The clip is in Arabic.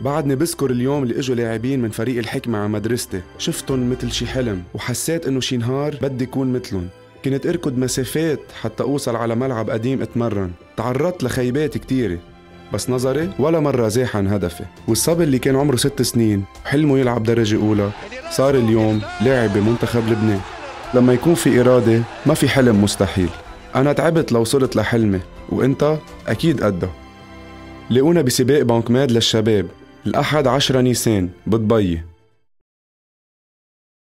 بعدني بذكر اليوم اللي إجوا لاعبين من فريق الحكمة على مدرستي شفتهم مثل شي حلم وحسيت إنه شي نهار بدي اكون مثلهم كنت أركض مسافات حتى أوصل على ملعب قديم أتمرن. تعرضت لخيبات كتيرة بس نظري ولا مرة زاح عن هدفي. والصبي اللي كان عمره ست سنين وحلمه يلعب درجة أولى. صار اليوم لاعب بمنتخب لبنان. لما يكون في إرادة ما في حلم مستحيل. أنا تعبت لو وصلت لحلمي وإنت أكيد قدها لاقونا بسباق بنك ماد للشباب. الأحد عشرة نيسان بدبي